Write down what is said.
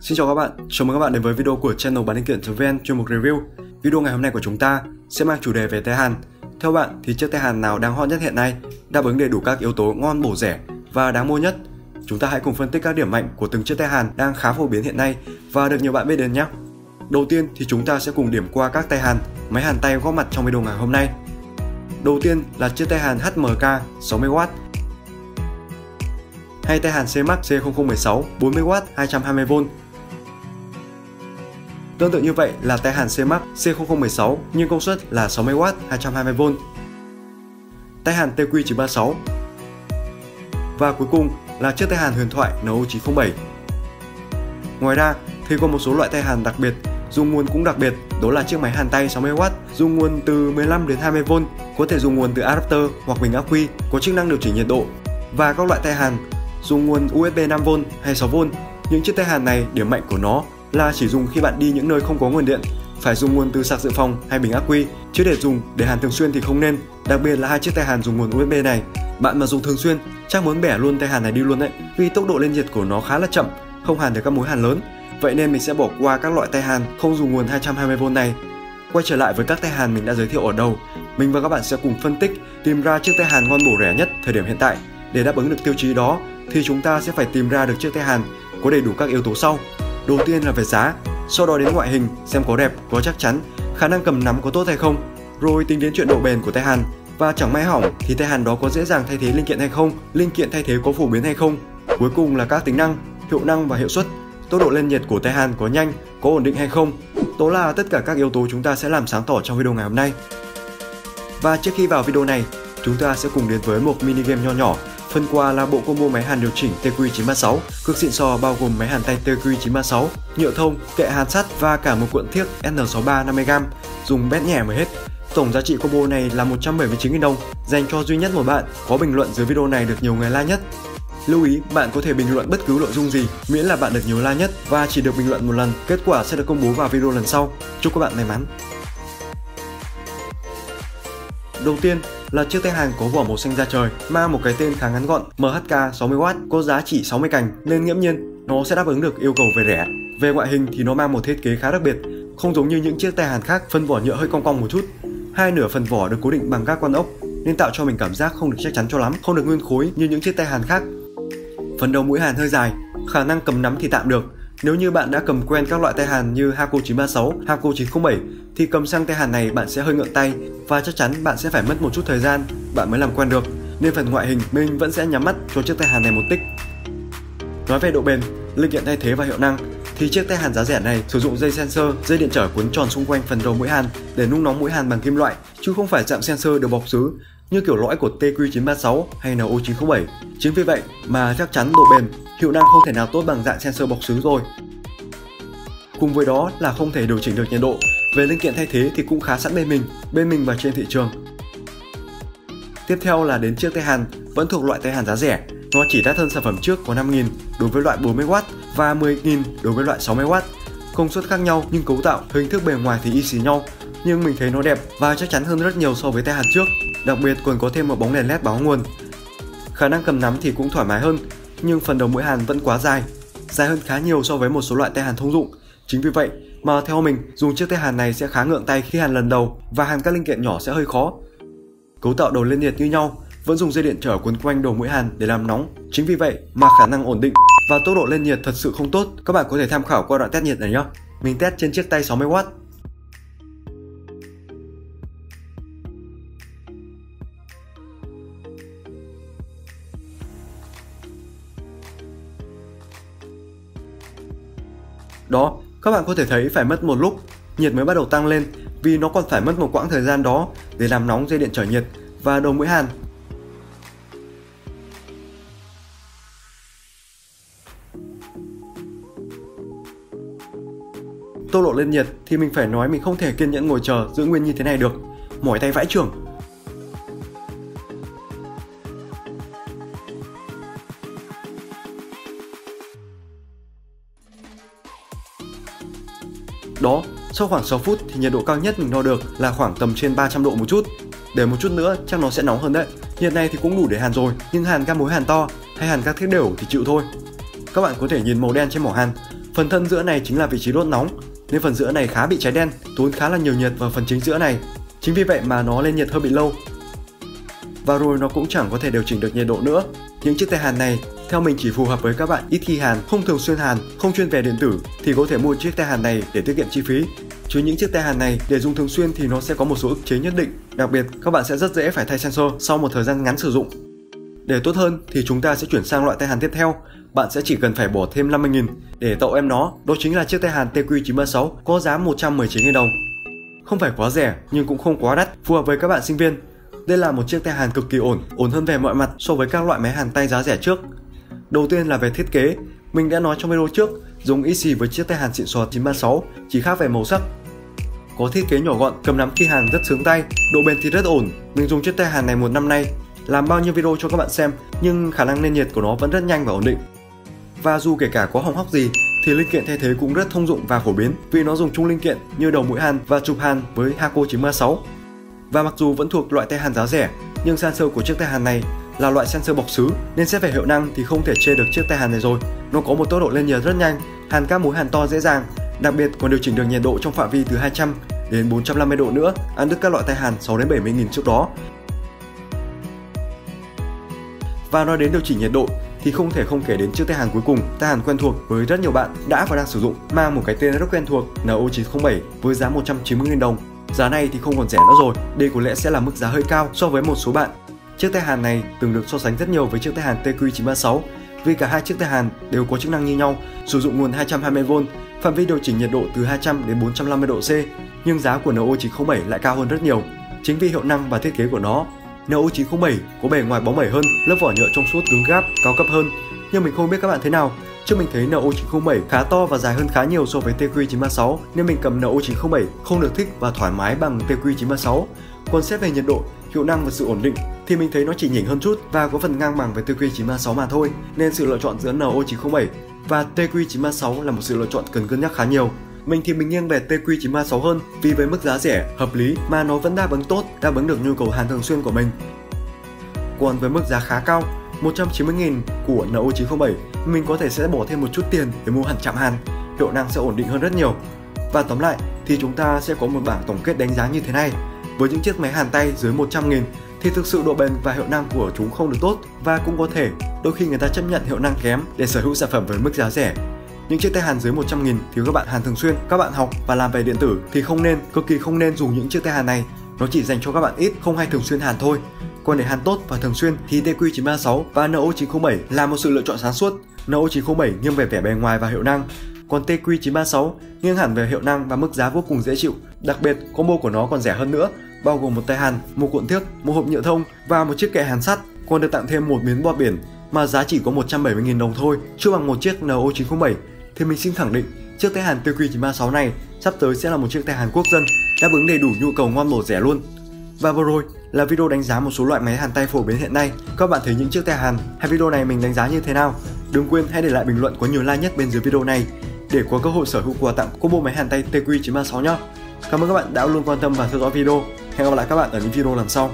Xin chào các bạn, chào mừng các bạn đến với video của channel bán linh kiện.vn chuyên mục review. Video ngày hôm nay của chúng ta sẽ mang chủ đề về tay hàn. Theo bạn thì chiếc tay hàn nào đang hot nhất hiện nay, đáp ứng đầy đủ các yếu tố ngon bổ rẻ và đáng mua nhất? Chúng ta hãy cùng phân tích các điểm mạnh của từng chiếc tay hàn đang khá phổ biến hiện nay và được nhiều bạn biết đến nhé. Đầu tiên thì chúng ta sẽ cùng điểm qua các tay hàn, máy hàn tay góp mặt trong video ngày hôm nay. Đầu tiên là chiếc tay hàn HMK 60W hay tay hàn CMAX C0016 40W 220V Tương tự như vậy là tay hàn CMAX C0016 nhưng công suất là 60W 220V. Tay hàn TQ936 Và cuối cùng là chiếc tay hàn huyền thoại NO907. Ngoài ra, thì có một số loại tay hàn đặc biệt dùng nguồn cũng đặc biệt, đó là chiếc máy hàn tay 60W dùng nguồn từ 15 đến 20V có thể dùng nguồn từ adapter hoặc bình ắc quy, có chức năng điều chỉnh nhiệt độ và các loại tay hàn dùng nguồn USB 5V hay 6V những chiếc tay hàn này điểm mạnh của nó là chỉ dùng khi bạn đi những nơi không có nguồn điện, phải dùng nguồn từ sạc dự phòng hay bình ắc quy, chứ để dùng để hàn thường xuyên thì không nên. Đặc biệt là hai chiếc tay hàn dùng nguồn USB này, bạn mà dùng thường xuyên chắc muốn bẻ luôn tay hàn này đi luôn đấy, vì tốc độ lên nhiệt của nó khá là chậm, không hàn được các mối hàn lớn. Vậy nên mình sẽ bỏ qua các loại tay hàn không dùng nguồn 220V này. Quay trở lại với các tay hàn mình đã giới thiệu ở đầu, mình và các bạn sẽ cùng phân tích tìm ra chiếc tay hàn ngon bổ rẻ nhất thời điểm hiện tại. Để đáp ứng được tiêu chí đó thì chúng ta sẽ phải tìm ra được chiếc tay hàn có đầy đủ các yếu tố sau Đầu tiên là về giá, sau đó đến ngoại hình xem có đẹp, có chắc chắn, khả năng cầm nắm có tốt hay không, rồi tính đến chuyện độ bền của tay hàn và chẳng may hỏng thì tay hàn đó có dễ dàng thay thế linh kiện hay không, linh kiện thay thế có phổ biến hay không. Cuối cùng là các tính năng, hiệu năng và hiệu suất, tốc độ lên nhiệt của tay hàn có nhanh, có ổn định hay không. Đó là tất cả các yếu tố chúng ta sẽ làm sáng tỏ trong video ngày hôm nay. Và trước khi vào video này, chúng ta sẽ cùng đến với một mini game nho nhỏ Phần quà là bộ combo máy hàn điều chỉnh TQ936, cực xịn sò bao gồm máy hàn tay TQ936, nhựa thông, kệ hàn sắt và cả một cuộn thiếc N63 50g, dùng bét nhẹ mới hết. Tổng giá trị combo này là 179.000 đồng, dành cho duy nhất một bạn có bình luận dưới video này được nhiều người like nhất. Lưu ý, bạn có thể bình luận bất cứ nội dung gì, miễn là bạn được nhiều like nhất và chỉ được bình luận một lần. Kết quả sẽ được công bố vào video lần sau. Chúc các bạn may mắn! Đầu tiên là chiếc tay hàng có vỏ màu xanh da trời, mang một cái tên khá ngắn gọn MHK 60W, có giá chỉ 60 cành nên nghiễm nhiên nó sẽ đáp ứng được yêu cầu về rẻ. Về ngoại hình thì nó mang một thiết kế khá đặc biệt, không giống như những chiếc tay hàn khác phân vỏ nhựa hơi cong cong một chút. Hai nửa phần vỏ được cố định bằng các con ốc nên tạo cho mình cảm giác không được chắc chắn cho lắm, không được nguyên khối như những chiếc tay hàn khác. Phần đầu mũi hàn hơi dài, khả năng cầm nắm thì tạm được, nếu như bạn đã cầm quen các loại tay hàn như Haku 936, Haku 907 thì cầm sang tay hàn này bạn sẽ hơi ngượng tay và chắc chắn bạn sẽ phải mất một chút thời gian bạn mới làm quen được. Nên phần ngoại hình mình vẫn sẽ nhắm mắt cho chiếc tay hàn này một tích. Nói về độ bền, linh kiện thay thế và hiệu năng thì chiếc tay hàn giá rẻ này sử dụng dây sensor, dây điện trở cuốn tròn xung quanh phần đầu mũi hàn để nung nóng mũi hàn bằng kim loại, chứ không phải dạng sensor được bọc xứ như kiểu lõi của TQ936 hay NO907. Chính vì vậy mà chắc chắn độ bền, hiệu năng không thể nào tốt bằng dạng sensor bọc xứ rồi. Cùng với đó là không thể điều chỉnh được nhiệt độ. Về linh kiện thay thế thì cũng khá sẵn bên mình, bên mình và trên thị trường. Tiếp theo là đến chiếc tay hàn, vẫn thuộc loại tay hàn giá rẻ. Nó chỉ đắt hơn sản phẩm trước có 5.000 đối với loại 40W và 10.000 đối với loại 60W. Công suất khác nhau nhưng cấu tạo, hình thức bề ngoài thì y xì nhau, nhưng mình thấy nó đẹp và chắc chắn hơn rất nhiều so với tay hàn trước. Đặc biệt còn có thêm một bóng đèn led báo nguồn. Khả năng cầm nắm thì cũng thoải mái hơn, nhưng phần đầu mũi hàn vẫn quá dài, dài hơn khá nhiều so với một số loại tay hàn thông dụng. Chính vì vậy mà theo mình, dùng chiếc tay hàn này sẽ khá ngượng tay khi hàn lần đầu và hàn các linh kiện nhỏ sẽ hơi khó. Cấu tạo đầu lên nhiệt như nhau, vẫn dùng dây điện trở quấn quanh đầu mũi hàn để làm nóng. Chính vì vậy mà khả năng ổn định và tốc độ lên nhiệt thật sự không tốt. Các bạn có thể tham khảo qua đoạn test nhiệt này nhé. Mình test trên chiếc tay 60W Đó, các bạn có thể thấy phải mất một lúc nhiệt mới bắt đầu tăng lên vì nó còn phải mất một quãng thời gian đó để làm nóng dây điện trở nhiệt và đầu mũi hàn. Tốc độ lên nhiệt thì mình phải nói mình không thể kiên nhẫn ngồi chờ giữ nguyên như thế này được. Mỏi tay vãi trưởng. Đó, sau khoảng 6 phút thì nhiệt độ cao nhất mình đo được là khoảng tầm trên 300 độ một chút. Để một chút nữa chắc nó sẽ nóng hơn đấy. Nhiệt này thì cũng đủ để hàn rồi, nhưng hàn các mối hàn to hay hàn các thiết đều thì chịu thôi. Các bạn có thể nhìn màu đen trên mỏ hàn, Phần thân giữa này chính là vị trí đốt nóng, nên phần giữa này khá bị cháy đen, tốn khá là nhiều nhiệt vào phần chính giữa này. Chính vì vậy mà nó lên nhiệt hơi bị lâu. Và rồi nó cũng chẳng có thể điều chỉnh được nhiệt độ nữa. Những chiếc tay hàn này theo mình chỉ phù hợp với các bạn ít khi hàn, không thường xuyên hàn, không chuyên về điện tử thì có thể mua chiếc tay hàn này để tiết kiệm chi phí. Chứ những chiếc tay hàn này để dùng thường xuyên thì nó sẽ có một số ức chế nhất định. Đặc biệt, các bạn sẽ rất dễ phải thay sensor sau một thời gian ngắn sử dụng. Để tốt hơn thì chúng ta sẽ chuyển sang loại tay hàn tiếp theo. Bạn sẽ chỉ cần phải bỏ thêm 50.000 để tậu em nó. Đó chính là chiếc tay hàn TQ936 có giá 119.000 đồng. Không phải quá rẻ nhưng cũng không quá đắt, phù hợp với các bạn sinh viên. Đây là một chiếc tay hàn cực kỳ ổn, ổn hơn về mọi mặt so với các loại máy hàn tay giá rẻ trước. Đầu tiên là về thiết kế, mình đã nói trong video trước, dùng ít xì với chiếc tay hàn xịn sò 936 chỉ khác về màu sắc. Có thiết kế nhỏ gọn, cầm nắm khi hàn rất sướng tay, độ bền thì rất ổn. Mình dùng chiếc tay hàn này một năm nay, làm bao nhiêu video cho các bạn xem, nhưng khả năng lên nhiệt của nó vẫn rất nhanh và ổn định. Và dù kể cả có hỏng hóc gì thì linh kiện thay thế cũng rất thông dụng và phổ biến vì nó dùng chung linh kiện như đầu mũi hàn và chụp hàn với Hako 936. Và mặc dù vẫn thuộc loại tay hàn giá rẻ, nhưng sensor của chiếc tay hàn này là loại sensor bọc xứ nên xét về hiệu năng thì không thể chê được chiếc tay hàn này rồi. Nó có một tốc độ lên nhiệt rất nhanh, hàn các mối hàn to dễ dàng, đặc biệt còn điều chỉnh được nhiệt độ trong phạm vi từ 200 đến 450 độ nữa, ăn đứt các loại tay hàn 6 đến 70 nghìn trước đó. Và nói đến điều chỉnh nhiệt độ thì không thể không kể đến chiếc tay hàn cuối cùng, tay hàn quen thuộc với rất nhiều bạn đã và đang sử dụng, mang một cái tên rất quen thuộc NO907 với giá 190.000 đồng. Giá này thì không còn rẻ nữa rồi, đây có lẽ sẽ là mức giá hơi cao so với một số bạn Chiếc tay hàn này từng được so sánh rất nhiều với chiếc tay hàn TQ936 vì cả hai chiếc tay hàn đều có chức năng như nhau, sử dụng nguồn 220V, phạm vi điều chỉnh nhiệt độ từ 200 đến 450 độ C, nhưng giá của NO907 lại cao hơn rất nhiều. Chính vì hiệu năng và thiết kế của nó, NO907 có bề ngoài bóng bẩy hơn, lớp vỏ nhựa trong suốt cứng gáp, cao cấp hơn. Nhưng mình không biết các bạn thế nào, trước mình thấy NO907 khá to và dài hơn khá nhiều so với TQ936 nên mình cầm NO907 không được thích và thoải mái bằng TQ936. Còn xét về nhiệt độ, hiệu năng và sự ổn định thì mình thấy nó chỉ nhỉnh hơn chút và có phần ngang bằng với TQ936 mà thôi nên sự lựa chọn giữa NO907 và TQ936 là một sự lựa chọn cần cân nhắc khá nhiều. Mình thì mình nghiêng về TQ936 hơn vì với mức giá rẻ, hợp lý mà nó vẫn đáp ứng tốt, đáp ứng được nhu cầu hàn thường xuyên của mình. Còn với mức giá khá cao, 190.000 của NO907, mình có thể sẽ bỏ thêm một chút tiền để mua hẳn chạm hàn, hiệu năng sẽ ổn định hơn rất nhiều. Và tóm lại thì chúng ta sẽ có một bảng tổng kết đánh giá như thế này. Với những chiếc máy hàn tay dưới 100.000 thì thực sự độ bền và hiệu năng của chúng không được tốt và cũng có thể đôi khi người ta chấp nhận hiệu năng kém để sở hữu sản phẩm với mức giá rẻ. Những chiếc tay hàn dưới 100 nghìn thì các bạn hàn thường xuyên, các bạn học và làm về điện tử thì không nên, cực kỳ không nên dùng những chiếc tay hàn này. Nó chỉ dành cho các bạn ít, không hay thường xuyên hàn thôi. Còn để hàn tốt và thường xuyên thì TQ936 và NO907 là một sự lựa chọn sáng suốt. NO907 nghiêng về vẻ bề ngoài và hiệu năng, còn TQ936 nghiêng hẳn về hiệu năng và mức giá vô cùng dễ chịu. Đặc biệt, combo của nó còn rẻ hơn nữa bao gồm một tay hàn, một cuộn thước, một hộp nhựa thông và một chiếc kệ hàn sắt, còn được tặng thêm một miếng bọt biển mà giá chỉ có 170.000 đồng thôi, chưa bằng một chiếc NO907 thì mình xin khẳng định chiếc tay hàn TQ936 này sắp tới sẽ là một chiếc tay hàn quốc dân đáp ứng đầy đủ nhu cầu ngon bổ rẻ luôn. Và vừa rồi là video đánh giá một số loại máy hàn tay phổ biến hiện nay. Các bạn thấy những chiếc tay hàn hay video này mình đánh giá như thế nào? Đừng quên hãy để lại bình luận có nhiều like nhất bên dưới video này để có cơ hội sở hữu quà tặng combo máy hàn tay TQ936 nhé. Cảm ơn các bạn đã luôn quan tâm và theo dõi video. Hẹn gặp lại các bạn ở những video lần sau.